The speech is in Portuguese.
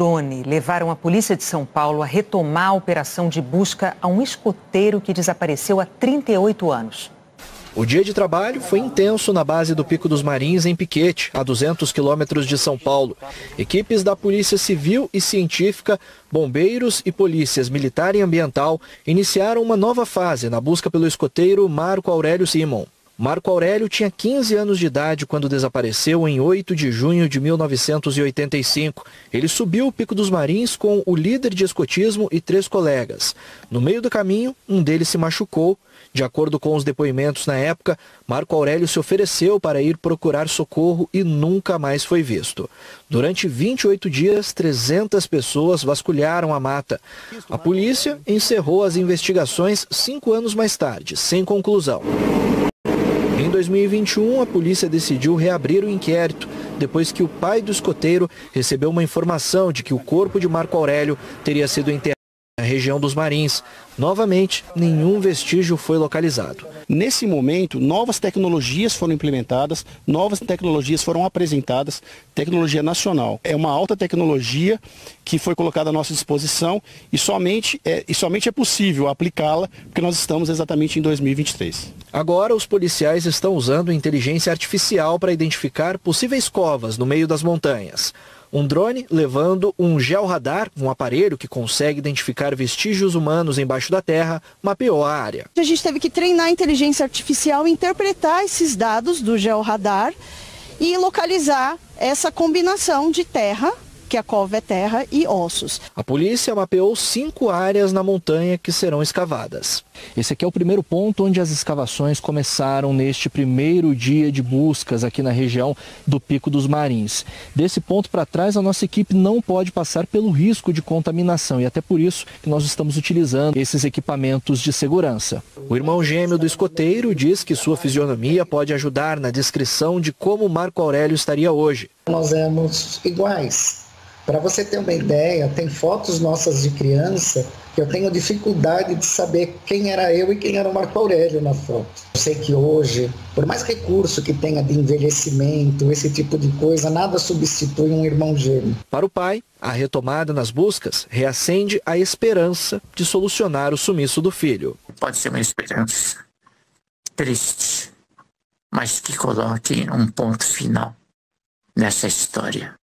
drone levaram a polícia de São Paulo a retomar a operação de busca a um escoteiro que desapareceu há 38 anos. O dia de trabalho foi intenso na base do Pico dos Marins, em Piquete, a 200 quilômetros de São Paulo. Equipes da Polícia Civil e Científica, bombeiros e polícias militar e ambiental iniciaram uma nova fase na busca pelo escoteiro Marco Aurélio Simon. Marco Aurélio tinha 15 anos de idade quando desapareceu em 8 de junho de 1985. Ele subiu o Pico dos Marins com o líder de escotismo e três colegas. No meio do caminho, um deles se machucou. De acordo com os depoimentos na época, Marco Aurélio se ofereceu para ir procurar socorro e nunca mais foi visto. Durante 28 dias, 300 pessoas vasculharam a mata. A polícia encerrou as investigações cinco anos mais tarde, sem conclusão. Em 2021, a polícia decidiu reabrir o inquérito depois que o pai do escoteiro recebeu uma informação de que o corpo de Marco Aurélio teria sido enterrado região dos Marins. Novamente, nenhum vestígio foi localizado. Nesse momento, novas tecnologias foram implementadas, novas tecnologias foram apresentadas, tecnologia nacional. É uma alta tecnologia que foi colocada à nossa disposição e somente é, e somente é possível aplicá-la porque nós estamos exatamente em 2023. Agora, os policiais estão usando inteligência artificial para identificar possíveis covas no meio das montanhas. Um drone levando um georradar, um aparelho que consegue identificar vestígios humanos embaixo da terra, mapeou a área. A gente teve que treinar a inteligência artificial interpretar esses dados do georradar e localizar essa combinação de terra que a cova é terra e ossos. A polícia mapeou cinco áreas na montanha que serão escavadas. Esse aqui é o primeiro ponto onde as escavações começaram neste primeiro dia de buscas aqui na região do Pico dos Marins. Desse ponto para trás, a nossa equipe não pode passar pelo risco de contaminação e até por isso que nós estamos utilizando esses equipamentos de segurança. O irmão gêmeo do escoteiro diz que sua fisionomia pode ajudar na descrição de como Marco Aurélio estaria hoje. Nós éramos iguais para você ter uma ideia, tem fotos nossas de criança que eu tenho dificuldade de saber quem era eu e quem era o Marco Aurélio na foto. Eu sei que hoje, por mais recurso que tenha de envelhecimento, esse tipo de coisa, nada substitui um irmão gêmeo. Para o pai, a retomada nas buscas reacende a esperança de solucionar o sumiço do filho. Pode ser uma esperança triste, mas que coloque um ponto final nessa história.